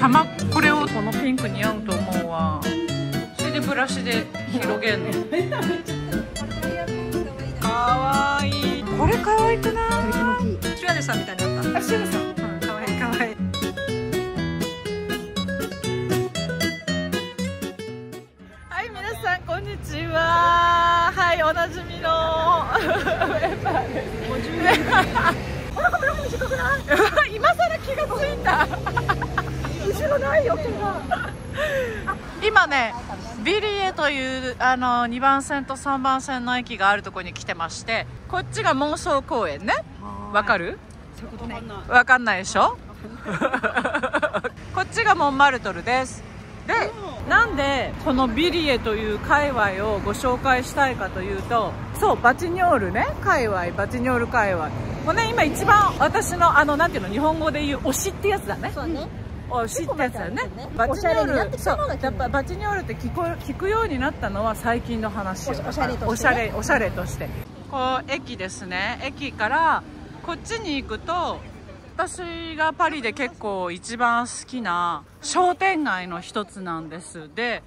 たまこれをこのピンク似合うと思うわ。それでブラシで広げんの。かわいい。これかわいくない？シュワネさんみたいになった。あ、そうですうんかわいい。かわいい。はい、皆さんこんにちは。はい、おなじみの。メンバーです。今更気がついた。ないよ毛が。今ね、ビリエというあの2番線と3番線の駅があるところに来てまして、こっちが妄想公園ね。わかる？わかんないでしょ？こっちがモンマルトルです。でなんでこのビリエという界隈をご紹介したいかというとそうバチニョールね。界隈バチニョール界隈。これね今一番私のあのなんていうの日本語で言う推しってやつだね。そうね推しってやつだよねバチニョールそう。やっぱバチニョールって聞こえ聞くようになったのは最近の話よ。おしゃれとしてね。おしゃれおしゃれとして。こう駅ですね。駅からこっちに行くと私がパリで結構一番好きな商店街の一つなんです。で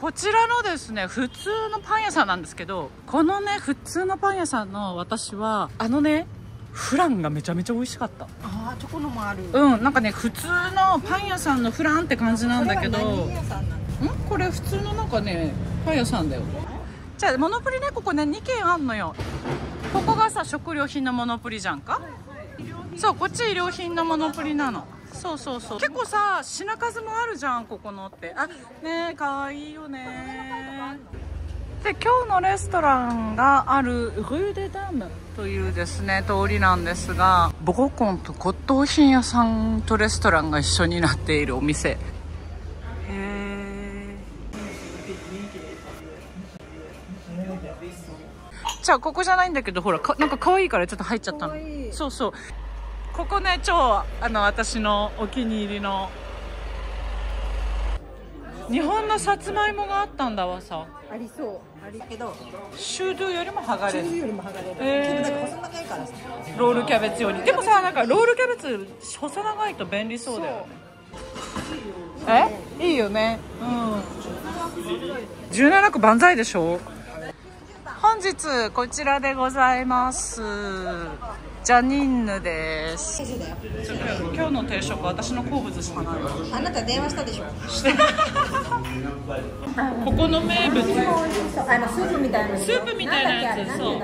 こちらのですね普通のパン屋さんなんですけどこのね普通のパン屋さんの私はあのねフランがめちゃめちゃ美味しかった。ああチョコのもある。うんなんかね普通のパン屋さんのフランって感じなんだけど。んなの？ん？これ普通のなんかねパン屋さんだよ。じゃあモノプリねここね2軒あんのよ。ここがさ食料品のモノプリじゃんか？そうこっち衣料品のモノプリなの。そうそうそう。結構さ品数もあるじゃんここのって。あねえかわいいよねで今日のレストランがあるルーデダムというですね通りなんですがボココンと骨董品屋さんとレストランが一緒になっているお店。へえじゃあここじゃないんだけどほらかなんか可愛いからちょっと入っちゃったの。そうそう。ここね超あの私のお気に入りの日本のさつまいもがあったんだわさ。ありそう。ありけど。シュードゥよりも剥がれる。中よりも剥がれる。へー。でもなんか細長いからさ。ロールキャベツ用にでもさなんかロールキャベツ細長いと便利そうだよね。え？いいよね。うん。17区万歳でしょ？本日こちらでございますジャニンヌです。今日の定食私の好物しかない。あなた電話したでしょ？ここの名物。あのスープみたいなスープみたいなやつそう。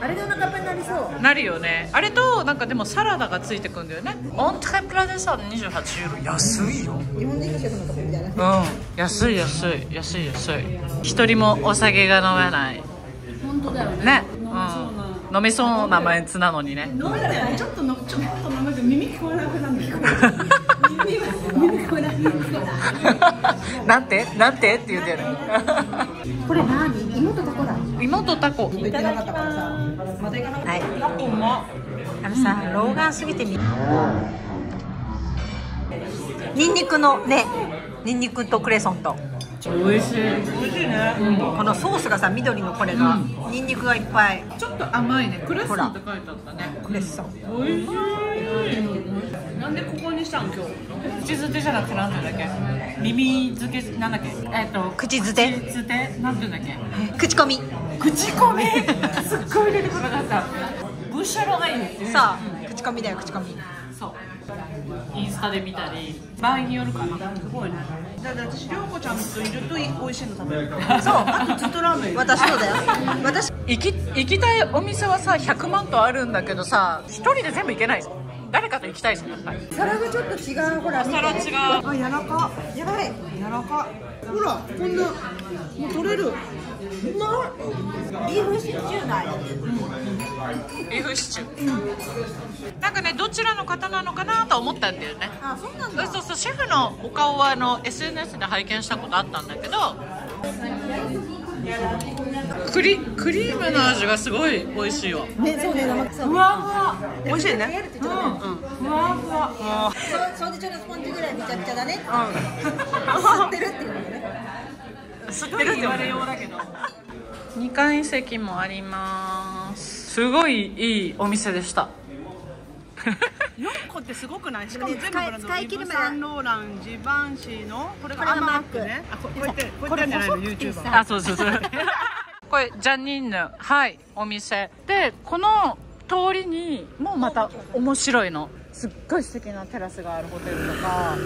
あれでお腹いっぱいになりそう。なるよね。あれとなんかでもサラダがついてくんだよね。オンタイプラでさ28ユーロ。安いよ。日本人のシェフのとこみたいな。うん。安い安い。安い安い。一人もお酒が飲めない。本当だよね。ね、うん、飲めそうなメンツなのにね。飲めない。ちょっとのちょっと飲めて耳聞こえなくなる。耳耳聞こえなくなる なんて？なんて？って言うてる。これ何？妹とこだ妹タコ。いただきますまた行かなはい。タコう。まあのさ老眼すぎてみニンニクのね。ニンニクとクレソンと美味しい美味しい。ね、このソースがさ緑のこれが、ニンニクがいっぱい。ちょっと甘いね。クレッソンって書いてあったね。クレソン。美味しい。なんでここにしたん今日？口づてじゃなくてなんて言うんだっけ？耳づけなんだっけ？えっと口づて？口づて？なんて言うんだっけ？口コミ。口コミ？すっごい出てこなかった。ブッシャロがいいってさあ口コミだよ口コミ。そう。インスタで見たり場合によるかな。すごいねだから私涼子ちゃんといると美味しいの食べる。そうあとずっとラーメン。私そうだよ私行き行きたいお店はさ100万とあるんだけどさ一人で全部行けない誰かと行きたいじゃんやっぱり。皿がちょっと違うほら皿違う。あ柔らか。やばい。柔らか。ほらこんなもう取れるビーフシチューないビーフシチュー。なんかねどちらの方なのかなと思ったんだよね。あそうなんだ。そうそうシェフのお顔はあの SNS で拝見したことあったんだけどクリクリームの味がすごい美味しいわ。ねそうね生臭ふわふわ美味しいね。やるって言っちゃダメふわふわそう掃除中のスポンジぐらいびちゃびちゃだね。吸ってるっていうのね吸ってるって言われようだけど。2階席もあります。すごいいいお店でした。4個ってすごくない？しかも全部ブランド。使い切るまで。サンローランジバンシーのこれががアマクマックね。あここうやってこうやってじゃないの YouTuber あそうそうそう。これジャニーヌはいお店。でこの通りにもうまた面白いの。すっごい素敵なテラスがあるホテルとか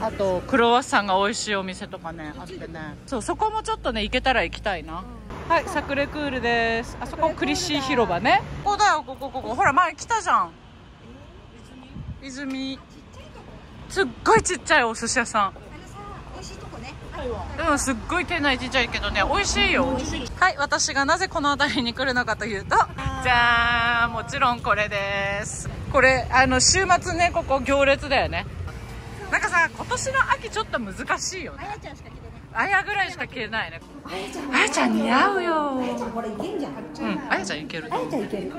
あとクロワッサンが美味しいお店とかねあってね。そうそこもちょっとね行けたら行きたいな、はいサクレクールです。あそこクリッシー広場ね。ここだよここここ。ほら前来たじゃん。泉。すっごいちっちゃいお寿司屋さんうん、すっごい店内ちっちゃいけどね、美味しいよ。はい、私がなぜこの辺りに来るのかというと、じゃーん、もちろんこれです。これ、あの、週末ね、ここ行列だよね。なんかさ、今年の秋ちょっと難しいよね。あやちゃんしか来てないあやぐらいしか着れないね。あやちゃん似合うよ。これいけんじゃんうん、あやちゃんいける。あやちゃんいける違う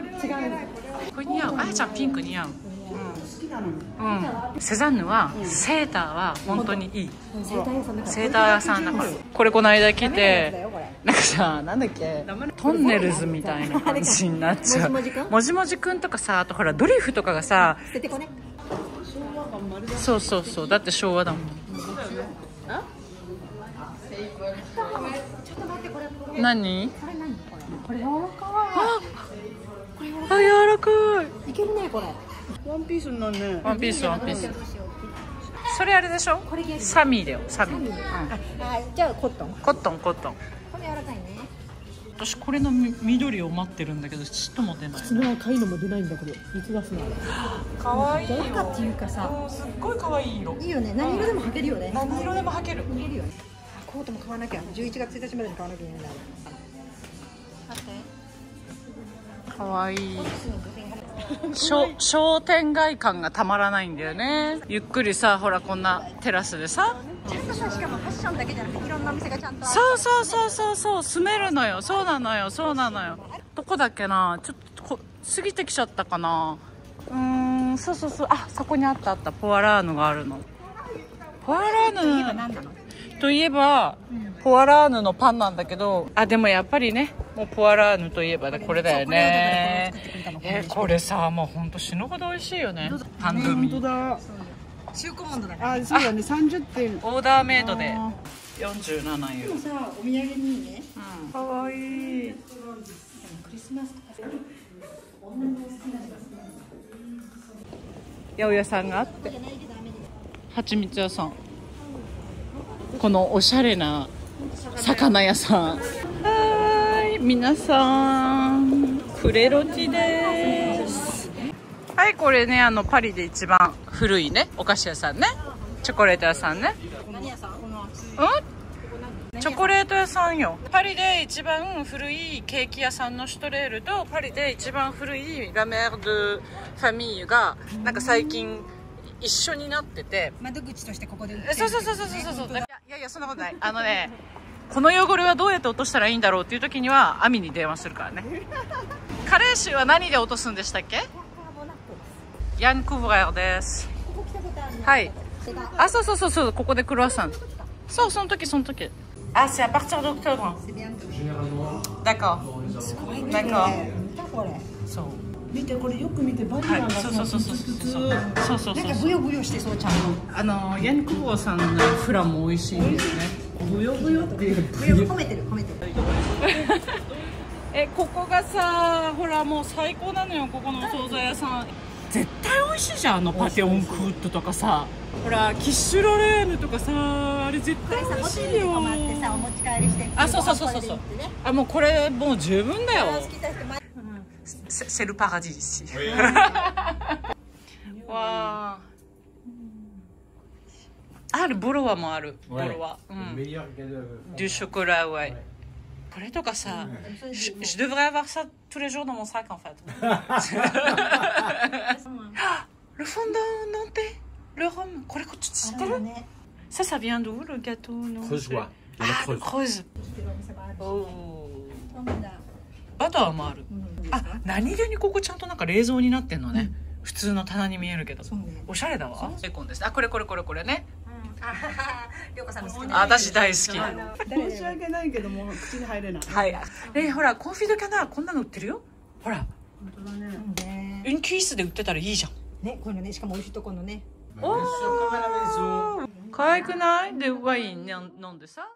これ似合う。あやちゃんピンク似合う。うん、セザンヌは、セーターは本当にいい。生態屋さんだから。セーター屋さんだから。これこの間来てなんかさなんだっけトンネルズみたいな感じになっちゃう。もじもじくん？とかさあとほらドリフとかがさそうそうそう。だって昭和だもん。何？これ柔らかああ柔らかいい。いけるねこれワンピースになるねワンピースワンピース。それあれでしょ？これ逆サミーだよサミー、うん。ああじゃあコットン。コットンコットン。これ柔らかいね。私これのみ緑を待ってるんだけどちっとも出ない。の赤いのも出ないんだけどいつ出すの。かわいいよ赤っていうかさ。すっごいかわいい色。いいよね。何色でも履けるよね。何色でも履ける。履けるよね。コートも買わなきゃ。11月1日までに買わなきゃいけない待って。かわい。い商商店街感がたまらないんだよね。ゆっくりさほらこんなテラスでさ。ちゃんとさしかもファッションだけじゃなくていろんなお店がちゃんとある。そうそうそうそうそう。住めるのよ。そうなのよ。そうなのよ。どこだっけな。ちょっとこ過ぎてきちゃったかな。うーんそうそうそう。あそこにあったあった。ポアラーヌがあるの。ポアラーヌ。何なの？といえば、ポアラーヌのパンなんだけどあでもやっぱりね。もうポアラーヌといえばねこれだよね。えこれさもうほんと死ぬほど美味しいよね。パンドミ。本当だ。中古モンドだから。あそうだね。30点。オーダーメイドで。47ユーロさお土産にいいねかわいい。クリスマスとかさ八百屋さんがあって。蜂蜜屋さんこのおしゃれな魚屋さん。はーい皆さん。クレロティです。はいこれねあのパリで一番古いね。お菓子屋さんね。チョコレート屋さんね。カ何屋さん？このうん？チョコレート屋さんよ。パリで一番古いケーキ屋さんのシュトレールとパリで一番古いラメール・ドゥ・ファミーユがなんか最近一緒になってて。窓口としてここでそうそうそうそうそうそういやいやいやそんなことない。あのねこの汚れはどうやって落としたらいいんだろうっていう時には網に電話するからね。カレー臭は何で落とすんでしたっけ？ヤンクブラーです。はい。あそうそうそうそう。ここでクロワッサン。そうその時その時。あ c'est à partir d'octobre d'accord すごいね d'accord 見てこれよく見てバニラがそうそうそうそうそうそう。そうなんかブヨブヨしてそうちゃんとあのヤニクボさんのフラも美味しいですね。ブヨブヨっていう。褒めてる褒めてるえここがさほらもう最高なのよここのお惣菜屋さん。絶対美味しいじゃんあのパテオンクーットとかさ。ほらキッシュロレーヌとかさあれ絶対美味しいよ。あそうそうそうそうそう、あもうこれもう十分だよ。c'est le paradis ici. Oui. Ah, le bolo moi le aru. Ouais. Mm. Meilleur que euh, le... Du chocolat, ouais. ouais. Pour les ça. Je, devrais avoir ça tous les jours dans mon sac en fait. Ah, le fondant nantais, le rhum. Ça, ça vient d'où le gâteau non Creuse. Ah, creuse. creuse. Oh. ってるお店もあるし Oh. そうなんだバターもある。あ、何気にここちゃんとなんか冷蔵になってんのね。普通の棚に見えるけど。そうねおしゃれだわ。ベーコンです。あ、これこれこれこれね。あははりょうこさんの好きあな私大好き。申し訳ないけども口に入れないはい。ねほら、コンフィドキャナーこんなの売ってるよ。ほら、本当だねねウンキースで売ってたらいいじゃん。ねこういうのねしかも美味しいところのねおー可愛くない？でワイン飲んでさ？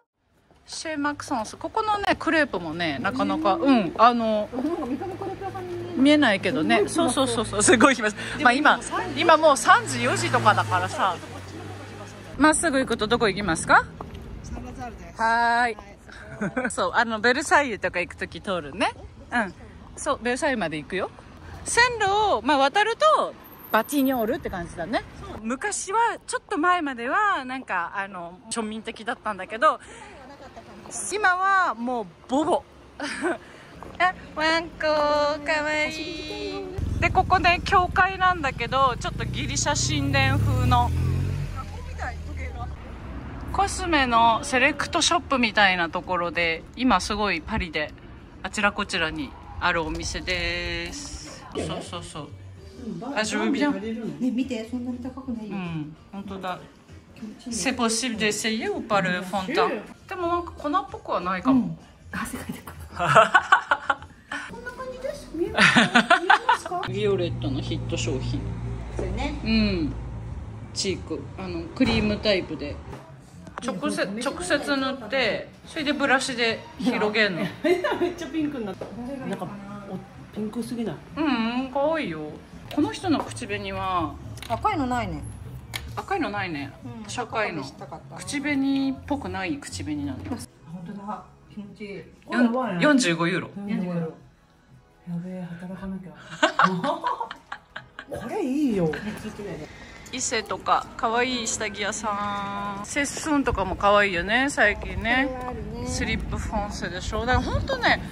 シェーマクソンス。ここのねクレープもねなかなかうんあの見えないけどね。そうそうそうそうすごい来ます。まあ今今もう3時4時とかだからさ。まっすぐ行くとどこ行きますか？はーい。そうあのベルサイユとか行く時通るね。うん。そうベルサイユまで行くよ。線路を、まあ、渡るとバティニョールって感じだね。昔はちょっと前まではなんかあの庶民的だったんだけど今はもうボボ あワンコかわいい。でここね教会なんだけどちょっとギリシャ神殿風の。コスメのセレクトショップみたいなところで今すごいパリであちらこちらにあるお店です。そうそうそう。あ、je veux bien ね見てそんなに高くないよ。うん、本当だ C'est possible d'essayer ou pas le fond de teint でもなんか粉っぽくはないかも、汗かいてるビオレットのヒット商品それねうんチークあのクリームタイプで直接直接塗ってそれでブラシで広げるのめっちゃピンクになったなんかおピンクすぎないうんうんかわいいよこの人の口紅は赤いのないね赤いのないね、うん社会の。口紅っぽくない口紅なの本当だ気持ちいい。よん45ユーロ。やべえ働かなきゃ。これいいよ。伊勢とか可愛い下着屋さん。セッスンとかも可愛いよね最近ね。ね。スリップフォンセでしょ。だから本当ね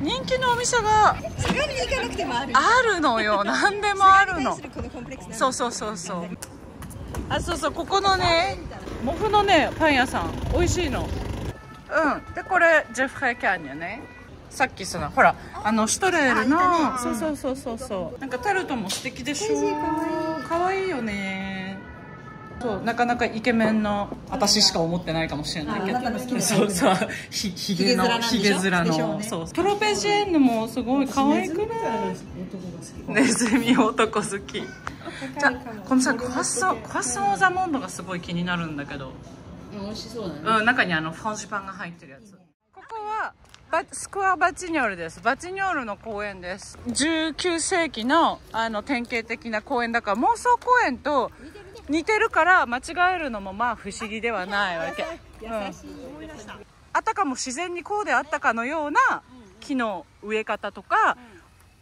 人気のお店がそれに行かなくてもある。あるのよ。何でもあるの。そうそうそうそうあそうそうここのねモフのねパン屋さん。美味しいの。うん。でこれジェフレキャンニョね。さっきそのほらあのシュトレールの、そうそうそうそうそう。なんかタルトも素敵でしょ。かわいいよねそうなかなかイケメンの私しか思ってないかもしれない。けどそうそう。ひひげのひひげ面の、なんでしょ？でしょうねそう。プロペジェーヌもすごい可愛くない？ネズミ男好き。じゃあこのさクワッソンクワッソザモンドがすごい気になるんだけど。美味しそうだね。うん中にあのフォンジパンが入ってるやつ。ここはバスクワバチニョールです。バチニョールの公園です。19世紀のあの典型的な公園だから妄想公園と似てる似てるから間違えるのもまあ不思議ではないわけ、うん、あたかも自然にこうであったかのような木の植え方とか、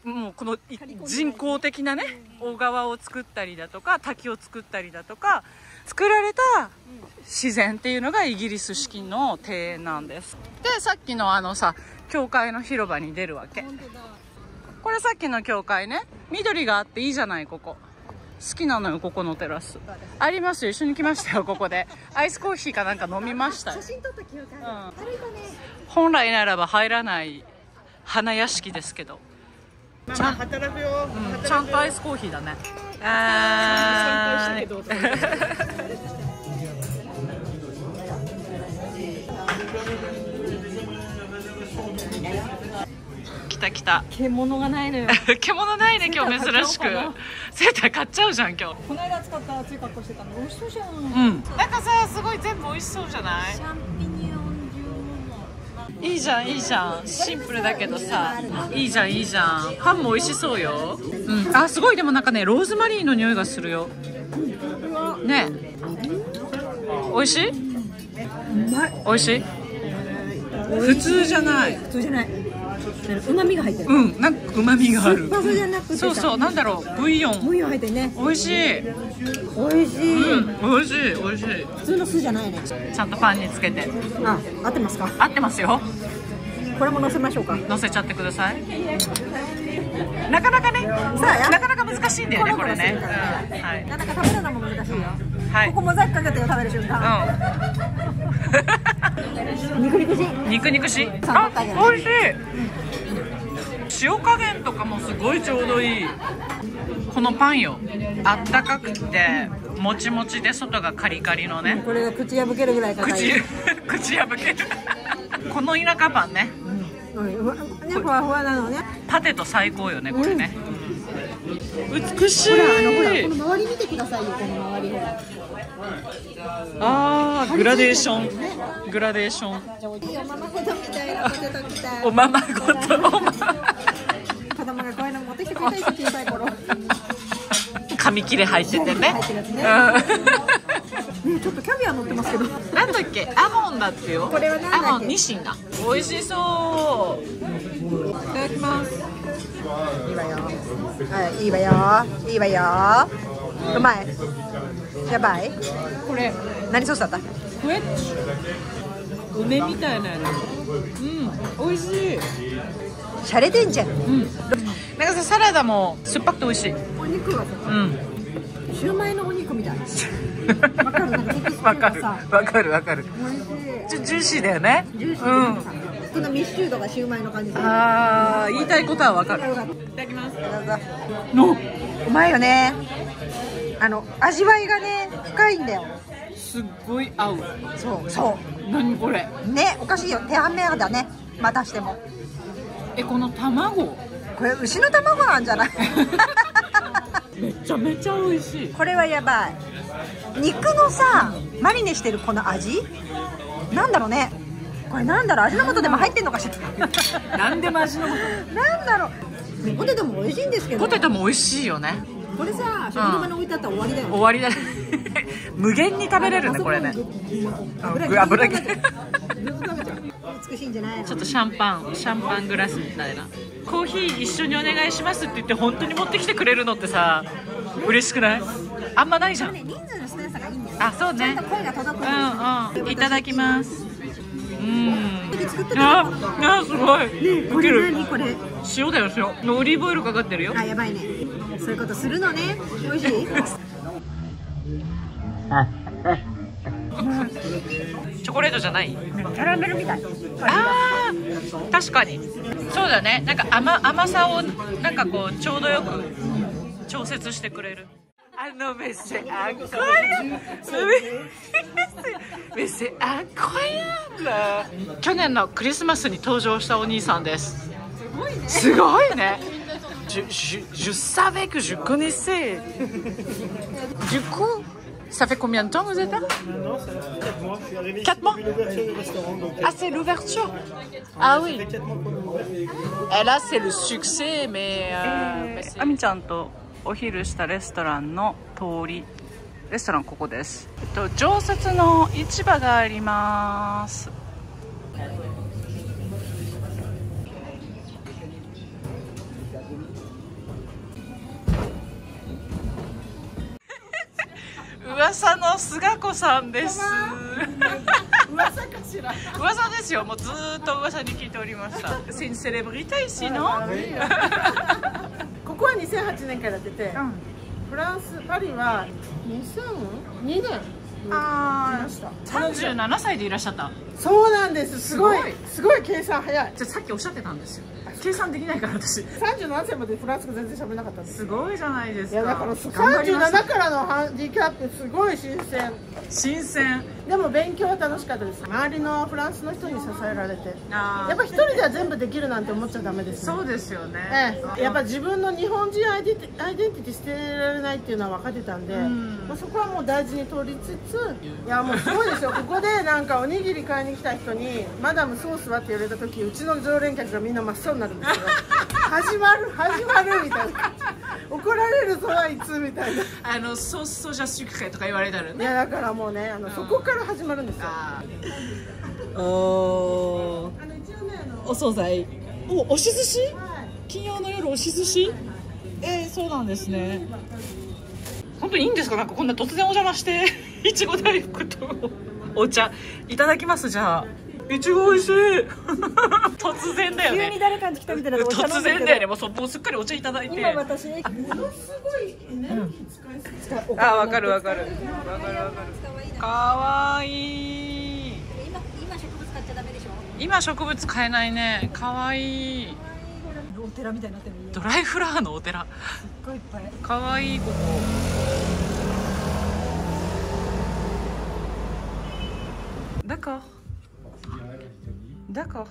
もうこの人工的なね小川を作ったりだとか滝を作ったりだとか作られた自然っていうのがイギリス式の庭園なんです。でさっきのあのさ教会の広場に出るわけ。これさっきの教会ね緑があっていいじゃないここ。好きなのよここのテラス。ありますよ。一緒に来ましたよ ここで。アイスコーヒーかなんか飲みましたよ。写真撮った記憶ある歩いたね。本来ならば入らない花屋敷ですけど。ちゃん働くよ。うんちゃんとアイスコーヒーだね。あー参拝したけど 来た来た。獣がないのよ。獣ないね今日珍しく。セーター買っちゃおうじゃん今日。この間使った熱い格好してたの。美味しそうじゃんうん。なんかさすごい全部美味しそうじゃない？シャンピニオンいいじゃんいいじゃん。シンプルだけどさ。いいじゃんいいじゃん。パンも美味しそうよ。うん。あすごい。でもなんかねローズマリーの匂いがするよ。ね。美味しい？うまい？美味しい。普通じゃない。普通じゃないうまみが入ってる。うんなんか旨味がある。そうそうなんだろう。ブイヨン。ブイヨン入ってるね。美味しい。美味しい、うん美味しい美味しい。普通の酢じゃないね。ちゃんとパンにつけて。あ合ってますか？合ってますよ。これも乗せましょうか。乗せちゃってください。なかなかねあなかなか難しいんだよねこれね、はい。なかなか食べるのも難しいよ、はい。ここモザイクかけてよ食べる瞬間、肉肉しい。うん肉肉しい。あ美味しい塩加減とかもすごいちょうどいい。このパンよ。あったかくてもちもちで外がカリカリのね。これが口破けるぐらい硬い口 口破ける。この田舎パンね。うん。うわねふわふわなのね。パテと最高よねこれね、美しい。ほらあのほらこの周り見てくださいよこの周りほら。あーグラデーション。グラデーション。おままごとみたいなポテト来たおままごとの持ってきてくれたり小さい頃紙切れ入っててね。入ってるやつね。ねちょっとキャビア乗ってますけど。うんなんだっけ？アモンだってよ。これはなんだっけ？アモンニシンだ。美味しそう。いただきます。いいわよ。はいいいわよ。いいわよ。うまい。やばい。これ。何ソースだった？クエッチ梅みたいなやつ。うん。美味しい。シャレてんじゃん。うんなんかさサラダも酸っぱくて美味しい。お肉はさうん。シューマイのお肉みたい。わかる。なんかテキストわかる。わかるわかる。美味しい。ジュジューシーだよね。ジューシー。うん。この密集度がシューマイの感じであー言いたいことはわかる。いただきます。どうぞ。のうまいよね。あの味わいがね深いんだよ。すっごい合う。そうそ何これ。うねおかしいよ。手半面だね。またしても。えこの卵これ牛の卵なんじゃない？めちゃめちゃ美味しい。これはやばい。肉のさマリネしてるこの味？なんだろうね。これなんだろう？味の素でも入ってんのかしら？なんでも味のなんだろう。ポテトも美味しいんですけど。ポテトも美味しいよね。これさ食堂に置いてあったら終わりだよ終わりだね。無限に食べれるねこれね。油うん油ずっと食べちゃう美しいんじゃないの？ちょっとシャンパンシャンパングラスみたいな。コーヒー一緒にお願いしますって言って本当に持ってきてくれるのってさ嬉しくない？あんまないじゃん。ね人数の少なさがいいんだよあそうね。ちゃんと声が届くうんうん。いただきます。うん。あたあすごい。これ何これ？塩だよ塩。のオリーブオイルかかってるよ。あやばいね。そういうことするのね。美味しい？チョコレートじゃない？キャラメルみたい。あー確かに。そうだね。なんか甘甘さをなんかこうちょうどよく調節してくれる。あのメッセアンコメッセアンコヤ去年のクリスマスに登場したお兄さんです。すごいね。Je, je, je savais que je connaissais. Du coup, ça fait combien de temps vous êtes là Non, ça fait 4 mois. Je suis arrivé Quatre ici mois depuis l'ouverture du restaurant. Donc, Ah, c'est l'ouverture Ah oui. 4 mois qu'on est ouvert. Et là, c'est le succès, mais. Euh, あみちゃんとお昼したレストランの通り。レストランここです。えっと、常設の市場があります。噂の菅子さんです。噂かしら噂ですよ。もうずーっと噂に聞いておりました。C'est une célébrité ici, non? ここは2008年からやってて、フランスパリは2002年あました。37歳でいらっしゃった。そうなんです。すごい。すすごい計算早い。じゃあさっきおっしゃってたんですよ計算できないから私。37歳までフランス語全然喋れなかったんですすごいじゃないですか。いやだから頑張りました。37からのハンディキャップすごい新鮮。新鮮でも勉強は楽しかったです。周りのフランスの人に支えられて。あやっぱ一人では全部できるなんて思っちゃダメです。ねそうですよね。ええ、やっぱ自分の日本人アイデンティアイデンティティ捨てられないっていうのは分かってたんで、ん。まあ、そこはもう大事に取りつついやもうすごいですよ。ここでなんかおにぎり買いに来た人に「マダムソースは?」って言われた時うちの常連客がみんな真っ青になるんですよ。始まる始まるみたいな怒られるぞあいつみたいな。いあのソソジャスクレとか言われたらね。やだからもうねあの、そこから始まるんですよ。おー。あの一応ねあのお惣菜お押し寿司？金曜の夜押し寿司？えー、そうなんですね。本当にいいんですか？なんかこんな突然お邪魔して いちご大福とお茶。いただきますじゃあいちご美味しい。突然だよね。急に誰かに来たみたいなお茶飲ん突然だよね。もうそもうすっかりお茶いただいて。今私ものすごいエネルギー使いすぎあわかるわかる。わかるわかる。かわいい。今今植物買っちゃダメでしょ？今植物買えないね。かわいい。お寺みたいになってドライフラワーのお寺。すっごいいっぱい。かわいいここ。D'accord. D'accord.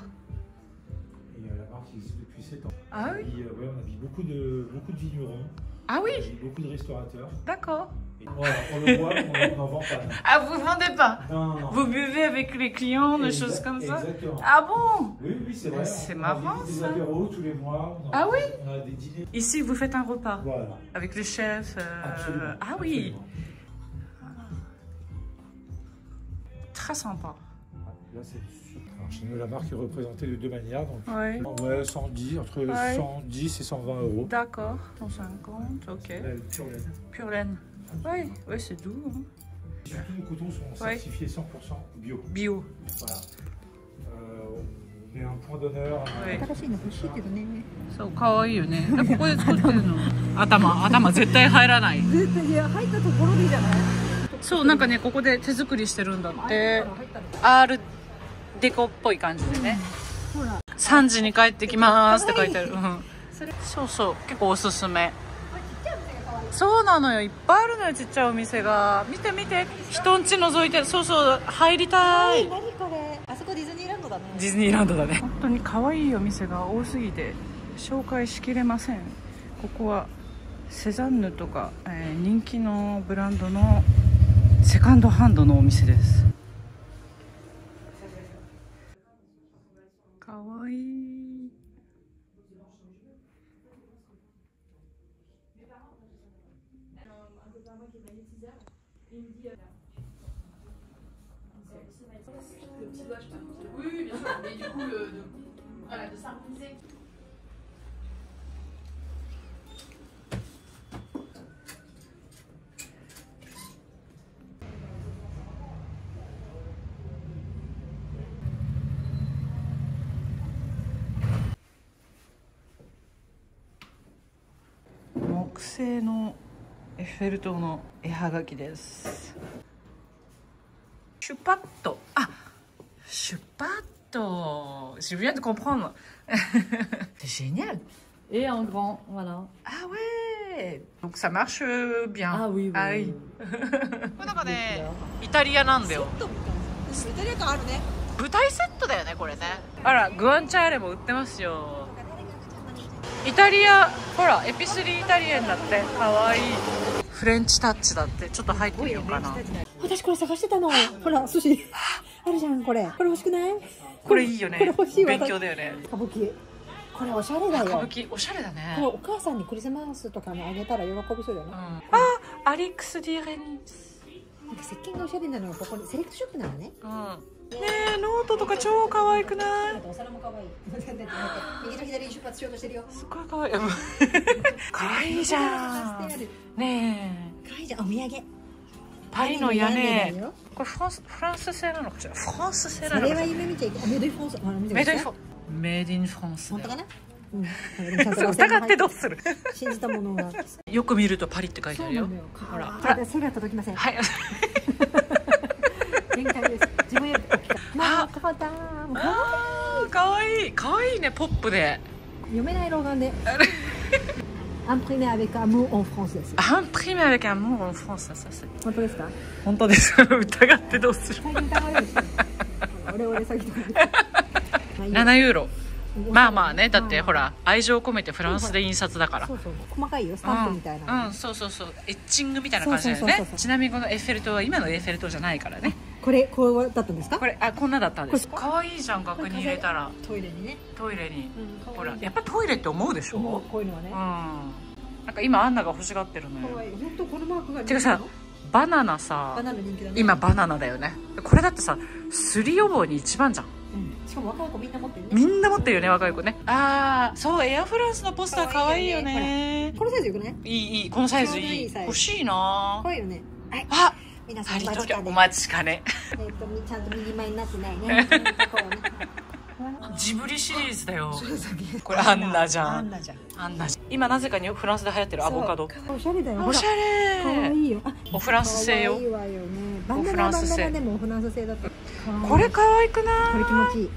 Et euh, la partie plus 17 ans. Ah On oui euh, ouais, on a vu beaucoup de, beaucoup de vignerons, Ah on oui beaucoup de restaurateurs. D'accord. Voilà, on le voit, on n'en vend pas. Ah, vous vendez pas Non, non, non. Vous buvez avec les clients, des Exact- choses comme ça Exactement. Ah bon Oui, oui, c'est vrai. C'est On marrant, a des, des ça. apéros tous les mois. On a, Ah oui On a des dîners. Ici, vous faites un repas Voilà. avec le chef. euh, Absolument. Ah oui Absolument. Très sympa. Là, c'est chez nous, la marque est représentée de deux manières. Donc, Ouais. ouais, 110, entre Ouais. 110 et 120 euros. D'accord, 150, ok. Là, le pur laine. Pure laine. Oui, ouais, c'est doux. hein. Surtout, nos cotons sont Ouais. certifiés 100% bio. Bio. Voilà. Euh, on met un point d'honneur à Ouais 新しいの欲しいけどねそう、可愛いよね。ここで作ってるの。頭、頭絶対入らない。絶対いや入ったところでいいじゃないそう、なんかね、ここで手作りしてるんだって。入ったの R デコっぽい感じでね。ほら3時に帰ってきますって書いてある。うん。そうそう、結構おすすめ。そうなのよ、いっぱいあるのよ、ちっちゃいお店が。見て見て、人んち覗いてる。そうそう、入りたい。何これあそこディズニーランドだねディズニーランドだね本当に可愛いお店が多すぎて紹介しきれませんここはセザンヌとか、えー人気のブランドのセカンドハンドのお店です製のエッフェル塔の絵はがきです。シュパッとあシュパッと Je viens de comprendre. C'est génial. Et en grand, voilà. Ah ouais. Donc ça marche bien. Ah oui, oui, はい oui. これなんかねイタリアなんだよイタリア感あるね舞台セットだよねこれねあらグアンチャーレも売ってますよイタリアほら épicerie italienne だって。かわいい。 French touch だってちょっと入ってみようかな。私これ探してたの。ほら寿司。あるじゃんこれ。これ欲しくない？これいいよね。これ欲しいわ。勉強だよね。歌舞伎。これおしゃれだよ。歌舞伎おしゃれだこれねお母さんにクリスマスとかにあげたら喜びそうよね。うん。あ Alix D. Reynis なんか石鹸がおしゃれなのがここにセレクトショップなのね。うんねえノートとか超可愛くない？お皿も可愛い。右と左に出発しようとしてるよ。すごい可愛い。可愛いじゃん。ねえ。可愛いじゃん。お土産。パリの屋根。これフランスフランス製なのかしら？フランス製なのかしら？夢見ちゃいけない。メドイフォンス。メイドイださいフメイドインフランス本当かな？うん。疑ってどうする？信じたものが。よく見るとパリって書いてあるよ。ほら。届きません。はい。限界です自分より大きかまあ変わったもうあーかわいいかわいいねポップで読めない老眼で imprimé avec amour en France ですアンプリメ avec amour en France ça, ça, 本当ですか本当です疑ってどうする俺俺詐欺とかまあいいや7ユーロまあまあねだってほら愛情込めてフランスで印刷だからそうそう細かいよスタンプみたいな、うん、うん、そうそうそうエッチングみたいな感じだよねちなみにこのエッフェル塔は今のエッフェル塔じゃないからねこれこうだったんですか？これあこんなだったんです。こかわいいじゃん額に。入れたらトイレにね、トイレにうん、ほらやっぱトイレって思うでしょ思うこういうのはねうんなんか今アンナが欲しがってるのよ可愛い本当このマークがてかさバナナさバナナ人気だね今バナナだよねこれだってさすり予防に一番じゃんうん、しかも若い子みんな持ってるねみんな持ってるよね若い子ねああそうエアフランスのポスターかわいいよねこのサイズよくないいいいいこのサイズいい欲しいな可愛いよねはいあ皆さんお待ちかね。お待ちかね。えっとちゃんと右前になってないね。ジブリシリーズだよ。これアンナじゃん。アンナじゃん。今なぜかにフランスで流行ってるアボカド。おしゃれだよ。おしゃ可愛れいよ。あおフランス製よ。可愛いわよね。バンおダナバフランス製。ンダナでもフランス製だった。これ可愛くない？これ気持ちいい。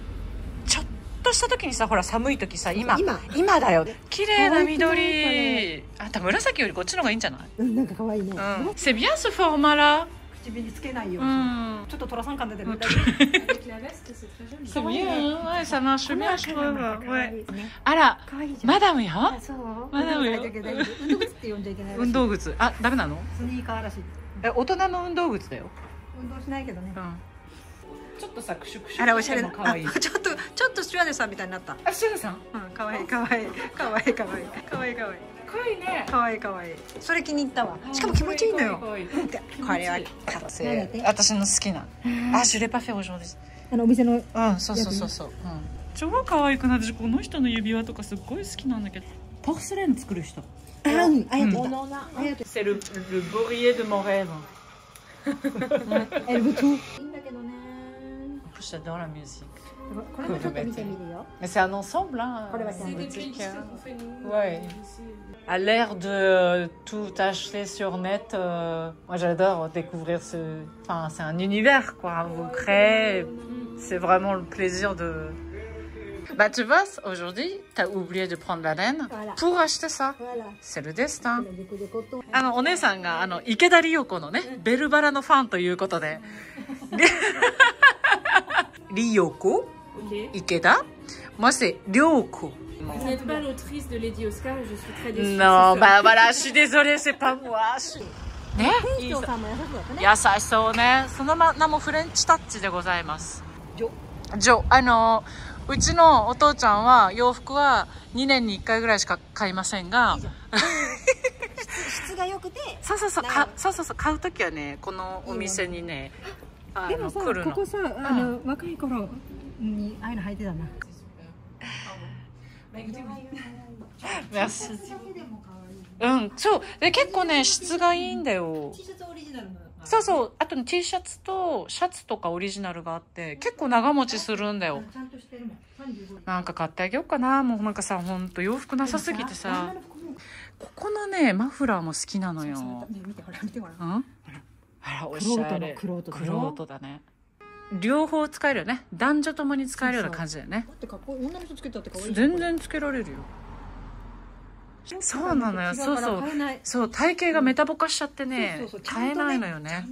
ちょっとした時にさほら寒い時さ今。今。だよ。綺麗な緑。あんた紫よりこっちの方がいいんじゃない？うんなんか可愛いね。うん。C'est bien ce format là 唇につけないよ、うん。ちょっと寅さん感出てる、あら、マダムよ。そう。まだよ。運動靴って運動靴って呼んじゃいけない運動靴。あ、ダメなの？スニーカーらしい。え、大人の運動靴だよ。運動しないけどね。うん。ちょっとさ、クシュクシュ。あらおしゃれな。可愛い。あ。ちょっとちょっとスチュワーデスさんみたいになった。あ、シュンさん。うん可愛い。可愛い可愛い可愛い可愛い可愛い可愛いね。可愛い可愛いそれ気に入ったわしかも気持ちいいのよ可愛いうんこれは活なんだって私の好きな。あ、ジュレパフェお上手。あのお店のうん、そうそうそうそう。うん。超可愛くなって、この人の指輪とかすっごい好きなんだけど。ポーセレン作る人。あうんあやってた C'est le, le bourrier de mon rêve. エルブトゥいいんだけどね J'adore la musique. これもちょっと見てみるよ Mais c'est un ensemble, hein. Pour les euh, vacances. boutique, hein. Ouais. À l'ère de tout acheter sur net, euh, moi j'adore découvrir ce. Enfin, c'est un univers, quoi. Vous créez. C'est vraiment le plaisir de. Bah, tu vois, aujourd'hui, t'as oublié de prendre la laine Voilà. pour acheter ça. ほら C'est le destin. デコデコとあの、お姉さんが、あの、池田理代子のね、ベルバラのファンということで。 理代子 Ok. 池田 Moi, c'est 良子。Vous n'êtes pas l'autrice de Lady Oscar et je suis très déçue. Non, C'est ça. bah voilà, je suis désolée, c'est pas moi. Je- ね優しそうねそうね。その名もフレンチタッチでございます。ジョジョ。あの、うちのお父ちゃんは洋服は2年に1回ぐらいしか買いませんが、質が良くてそうそうそう、かそうそうそう、買うときはね、このお店にね、あの、でもさ。ここさあの、若い頃にああいうの履いてたな うん、そう。で、結構ね、質がいいんだよ。T シャツオリジナルのそうそう。あとね、T シャツとシャツとかオリジナルがあって、結構長持ちするんだよ。ちゃんとしてるもん35なんか買ってあげようかな。もうなんかさ、ほんと洋服なさすぎてさ。ここのね、マフラーも好きなのよ。ね見てほら見てほらうん？あら、おしゃれ。玄人の玄人だよ玄人だね。両方使えるよね。男女ともに使えるような感じだよね。だってかっこいい女の人つけたってかわいい全然つけられるよ。そうなのよ。そうそう。そう、体型がメタボ化しちゃってねそうそうそう、買えないのよね。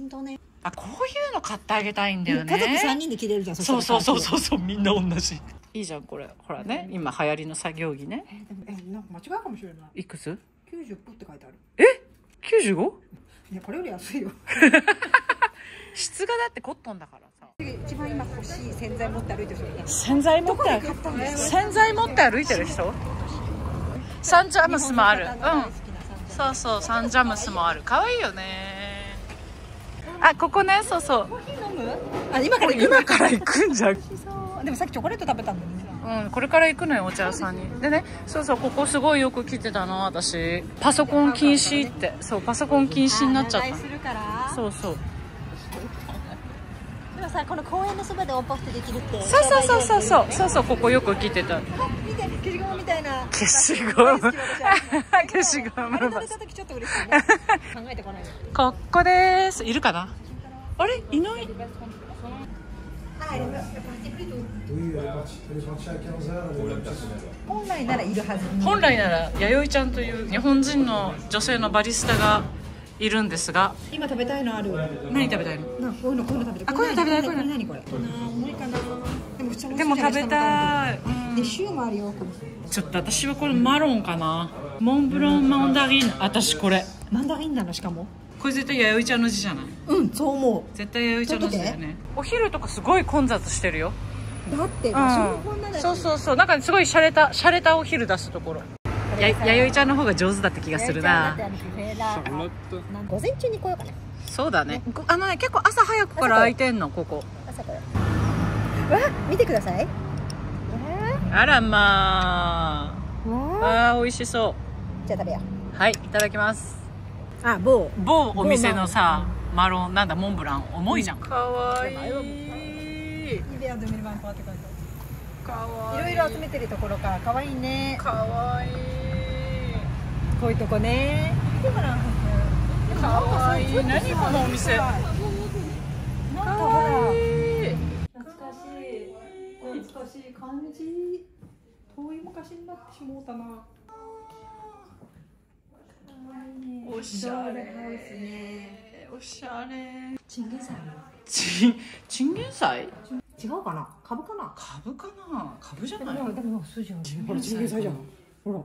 あ、こういうの買ってあげたいんだよね。家族3人で着れるじゃんそうそうそうそううそう、みんな同じ。いいじゃん、これ。ほらね、今流行りの作業着ね。えでもえなんか間違いかもしれないいくつ？90分って書いてある ?95? いやこれより安いよ質がだってコットンだからさ。一番今欲しい洗剤持って歩いてる人洗剤持って歩洗剤持って歩いてる人？サンジャムスもある。うん。そうそう、サンジャムスもある。可愛いよね。あ、ここね、そうそう。あ今から今から行くんじゃん。でもさっきチョコレート食べたんだよねうん、これから行くのよお茶屋さんに。でねそうそうここすごいよく来てたの私。パソコン禁止って。そうパソコン禁止になっちゃった。そうそう。でもさこの公園のそばでオンパフってできるって。そうそうそうそうそう。そうそうここよく来てた。あ見て消しゴムみたいな。消しゴム。消しゴム。あれ食べた時ちょっと嬉しいね。考えてこないよ。ここです。いるかな？あれ？いない？あいる Oui, elle est partie, elle est partie à 15h. Elle est partie. 本来ならいるはず。本来なら弥生ちゃんという日本人の女性のバリスタがいるんですが。今食べたいのある？何食べたいの？なこういうのこういうの食べたいあこういうの食べたいこれ何これ？これ無理かな。でも普通のでも食べたい、うん。でシューもあるよ。ちょっと私はこれマロンかな。モンブランマンダリン私これ。マンダリンなのしかもこれ絶対弥生ちゃんの字じゃない？うんそう思絶対弥生ちゃんの字だよね。お昼とかすごい混雑してるよ。うだってう場所もこんなだしそうそうそう。なんかすごい洒落た洒落たお昼出すところ。や弥生ちゃんの方が上手だって気がするな。午前中に来ようかな。そうだね。ごあのね結構朝早くから開いてんのここ。朝から。わ見てください。あらまあ。わあ。ー美味しそじゃあ食べよう。はいいただきます。うあ某。某お店のさマロンなんだモンブラン重いじゃん。かわいい。かあわいい。るいろいろ集めてるところかかわいいね。かわいい。こういうとこね。かわいい。何このお店。なんかほら。いい。懐かしい。懐かしい感じ。遠い昔になってしもうたなおしゃれ。ハウスね。おしゃれ。チンゲン菜チンチンゲン菜違うかな？株かな？株かな？株じゃない？でもでも筋あるチンゲン菜じゃん。ほら。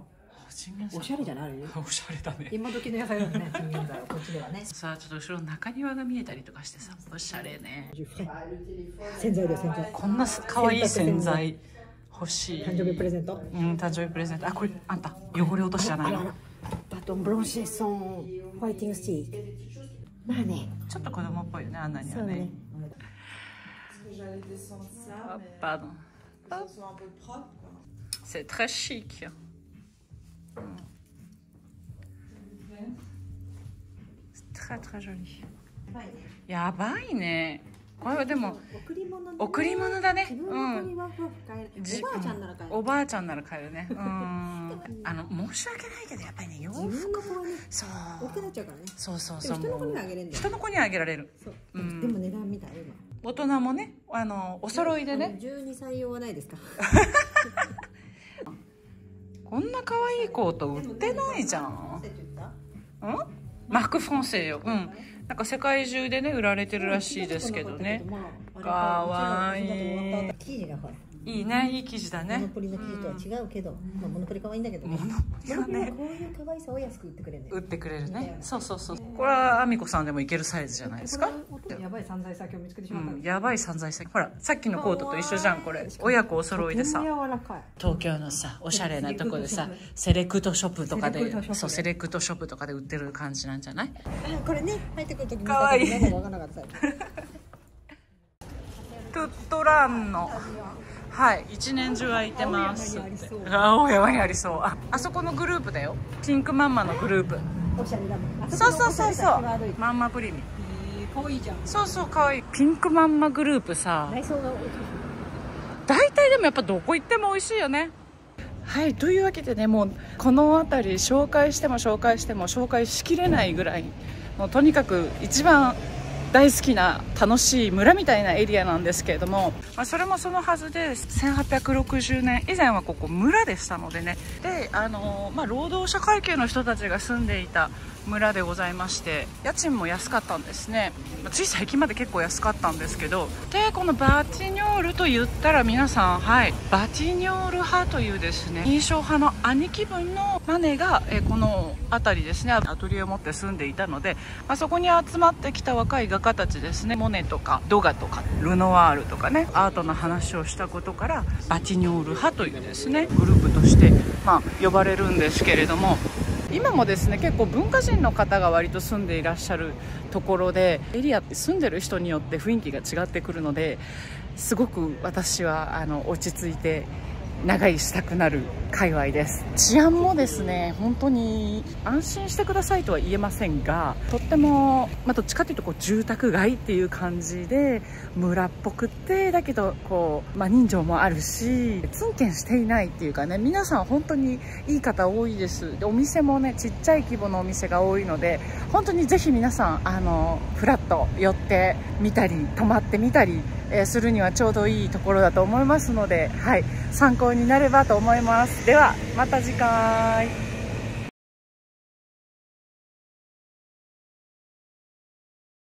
チンゲン菜おしゃれじゃない？おしゃれだね。今時の野菜だねチンゲン菜は。こっちではね。さあちょっと後ろ中庭が見えたりとかしてさ。おしゃれね。洗剤だよ洗剤。こんな可愛い洗剤欲しい。誕生日プレゼント？うん誕生日プレゼント。あこれあんた汚れ落としじゃないの？バトンブロンシェソンホワイティングスティックまあねちょっと子供っぽいよねあんなにはね Hop, pardon. Hop. C'est très chic. C'est très très joli. やばいね。これはでも贈り物贈り物だね。おばあちゃんなら買えるおばあちゃんなら買えるね。うん。あの申し訳ないけどやっぱりね洋服の子はねそう大きくなっちゃうからねそうそうでそう。も人の子にはあげれんだよ人の子にはあげられる。そううんでも値段みたい今大人もねあのお揃いでね。12歳用はないですか？こんな可愛いコート売ってないじゃん。うん？マーク・フォンセよ。うん。なんか世界中でね売られてるらしいですけどね。かわいいいいねいい生地だモノね。ポリの生地とは違うけど、まあ、モノポリ可愛いんだけどね。モノポリはねこういう可愛さを安く売ってくれる。んだよ売ってくれるね。そうそうそう。これはアミコさんでもいけるサイズじゃないですか。やばい散財先を見つけてしうまったん、やばい散財先。ほらさっきのコートと一緒じゃんこれ。親子お揃いでさ。柔らかい。東京のさおしゃれなとこでさセレクトショップとかでそうセレクトショップとかで売ってる感じなんじゃない？あこれね入ってくる時か分からなかった。トゥットランのはい。一年中空いてます青山にありそうあ青山にありそう。ああそこのグループだよ。ピンクマンマのグループ。おしゃれだもん。あそうそうそうそう。マンマプリミ。えー可愛いじゃん。そうそうかわい。いピンクマンマグループさ。内装が大体でもやっぱどこ行っても美味しいよね。はい。というわけでねもうこの辺り紹介しても紹介しても紹介しきれないぐらい。もうとにかく一番大好きな楽しい村みたいなエリアなんですけれども、まあ、それもそのはずで1860年以前はここ村でしたのでね。であの、まあ、労働者階級の人たちが住んでいた村でございまして家賃も安かったんですね。まあつい最近まで結構安かったんですけどでこのバティニョールと言ったら皆さんはいバティニョール派というですね印象派の兄貴分のマネが、えこの辺りですねアトリエを持って住んでいたので、まあ、そこに集まってきた若い画家たちですねモネとかドガとかルノワールとかねアートの話をしたことからバティニョール派というですねグループとして、まあ、呼ばれるんですけれども今もですね結構文化人の方が割と住んでいらっしゃるところでエリアって住んでる人によって雰囲気が違ってくるのですごく私はあの落ち着いて長居したくなる界隈です。治安もですね本当に安心してくださいとは言えませんがとっても、まあ、どっちかというとこう住宅街っていう感じで村っぽくってだけどこう、まあ、人情もあるしツンケンしていないっていうかね皆さん本当にいい方多いです。でお店もねちっちゃい規模のお店が多いので本当にぜひ皆さんあのフラッと寄ってみたり泊まってみたりえーするにはちょうどいいところだと思いますので、はい、参考になればと思います。ではまた次回。